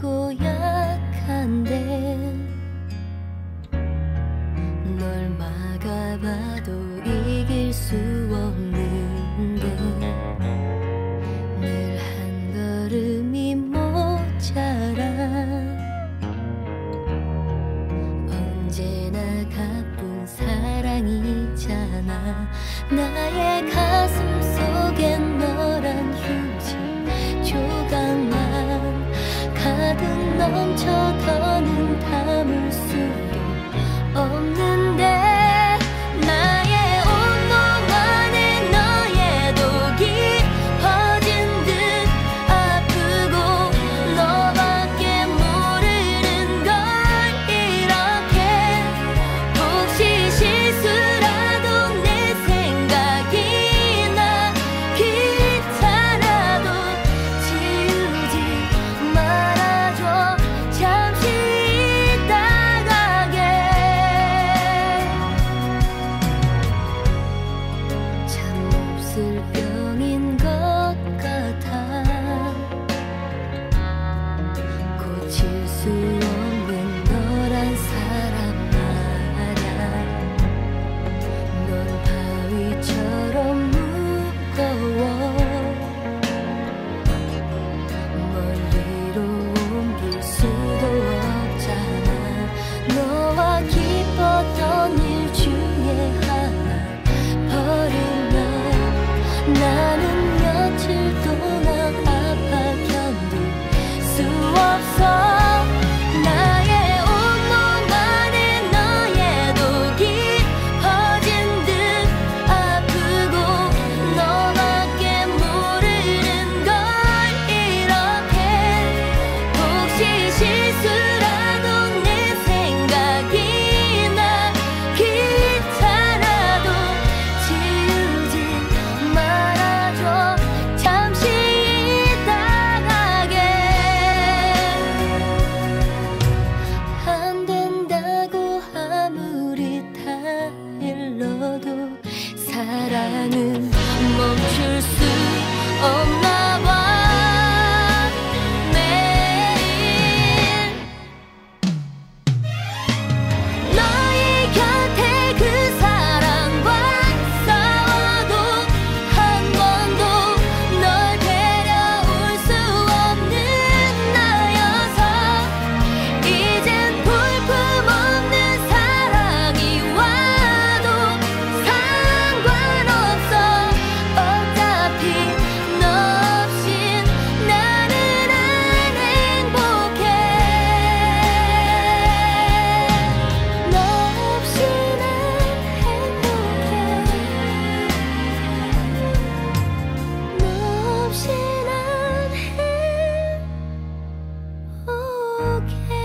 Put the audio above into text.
작고 약한데 널 막아봐도 이길 수 없는데 늘 한 걸음이 모자라 언제나 가쁜 사랑이잖아 나의 가슴 속엔 너 넘쳐더는 다 s again.